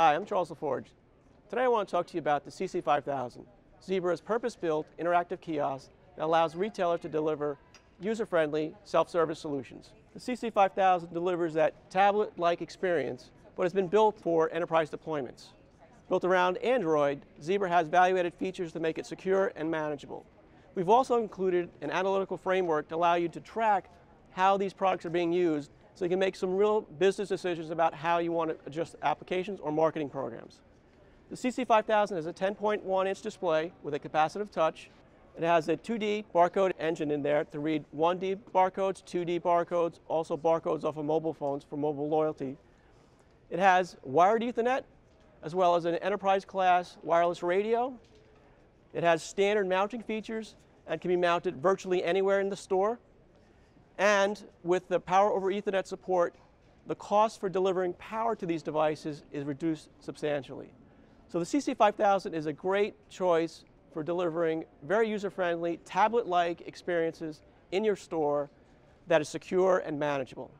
Hi, I'm Charles LaForge. Today I want to talk to you about the CC5000, Zebra's purpose-built interactive kiosk that allows retailers to deliver user-friendly self-service solutions. The CC5000 delivers that tablet-like experience, but has been built for enterprise deployments. Built around Android, Zebra has value-added features to make it secure and manageable. We've also included an analytical framework to allow you to track how these products are being used so you can make some real business decisions about how you want to adjust applications or marketing programs. The CC5000 is a 10.1 inch display with a capacitive touch. It has a 2D barcode engine in there to read 1D barcodes, 2D barcodes, also barcodes off of mobile phones for mobile loyalty. It has wired Ethernet, as well as an enterprise class wireless radio. It has standard mounting features and can be mounted virtually anywhere in the store. And with the power over Ethernet support, the cost for delivering power to these devices is reduced substantially. So the CC5000 is a great choice for delivering very user-friendly, tablet-like experiences in your store that is secure and manageable.